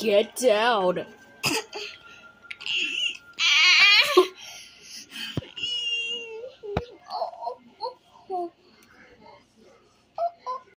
Get down!